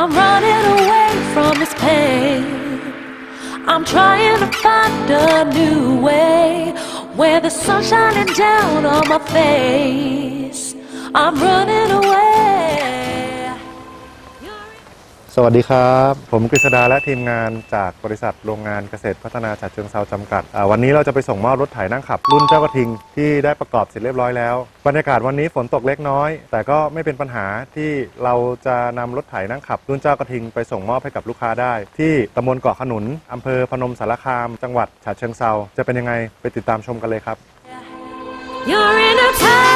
I'm running away from this pain. I'm trying to find a new way where the sun's shining down on my face. I'm running away. สวัสดีครับ ผมกฤษดาและทีมงานจากบริษัทโรงงานเกษตรพัฒนาฉะเชิงเซาจำกัด วันนี้เราจะไปส่งมอบรถไถนั่งขับ รุ่นเจ้ากระทิงที่ได้ประกอบเสร็จเรียบร้อยแล้ว บรรยากาศวันนี้ฝนตกเล็กน้อย แต่ก็ไม่เป็นปัญหาที่เราจะนำรถไถนั่งขับ รุ่นเจ้ากระทิงไปส่งมอบให้กับลูกค้าได้ ที่ตำบลเกาะขนุนอำเภอพนมสารคาม จังหวัดฉะเชิงเซาจะเป็นยังไงไปติดตามชมกันเลยครับ You're in a toxic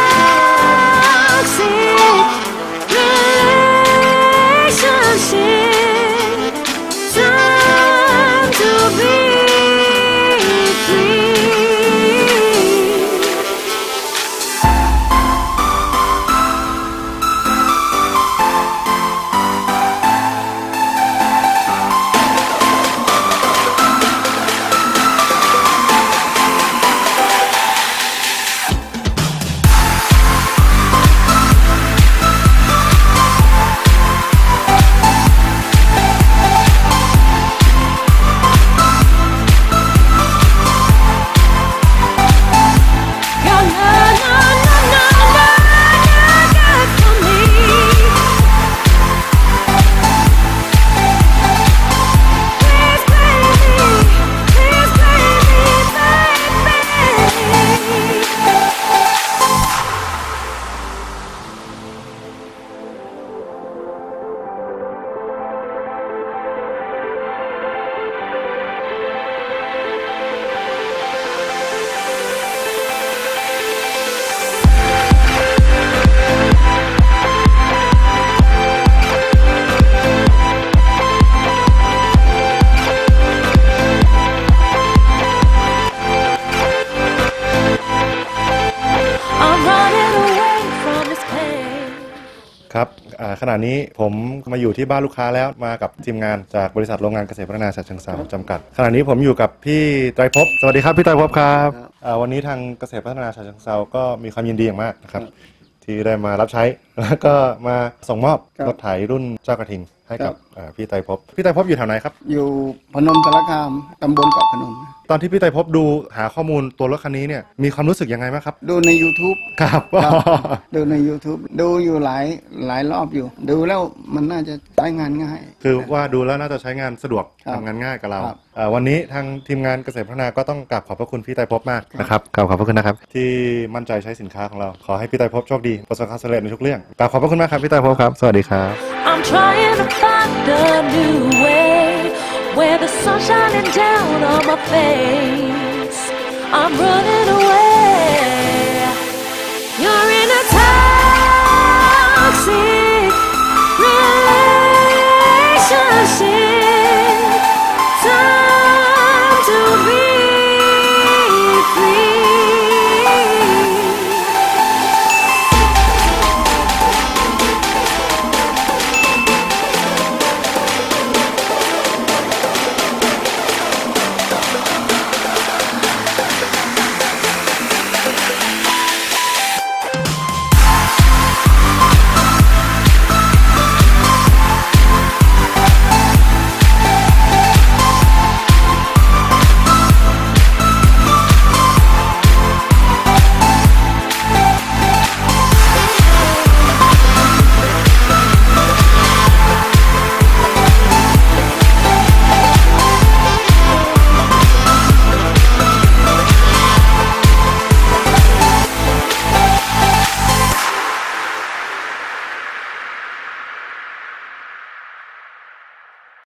ครับอ่าขณะนี้ผมมาอยู่ที่บ้านลูกค้าแล้วมากับทีมงานจากบริษัทโรงงานเกษตรพัฒนาฉะเชิงเทราจำกัด ขณะนี้ผมอยู่กับพี่ไตรภพสวัสดีครับพี่ไตรภพครับอ่าวันนี้ทางเกษตรพัฒนาฉะเชิงเทราก็มีความยินดีอย่างมากนะครับที่ได้มารับใช้แล้วก็มาส่งมอบครับรถไถรุ่นเจ้ากระทิง ให้กับครับอ่าพี่ไตรภพพี่ไตรภพอยู่แถวไหนครับอยู่พนมสารคามตำบลเกาะขนุนตอนที่พี่ไตรภพดูหาข้อมูลตัวรถคันนี้เนี่ยมีความรู้สึกยังไงบ้างครับ ดูใน YouTube ครับครับดูใน YouTube ดูอยู่หลายหลายรอบอยู่ ดูแล้วมันน่าจะใช้งานง่าย คือว่าดูแล้วน่าจะใช้งานสะดวกครับทำงานง่ายกับเราครับเอ่อวันนี้ทางทีมงานเกษตรพัฒนาก็ต้องกราบขอบพระคุณพี่ไตรภพมากนะครับกราบขอบพระคุณนะครับ ที่มั่นใจใช้สินค้าของเราขอให้พี่ไตรภพโชคดีประสบความสำเร็จในทุกเรื่องกราบขอบพระคุณมากครับพี่ไตรภพครับ สวัสดีครับ I'm trying to find a new way where the sun's shining down on my face. I'm running away.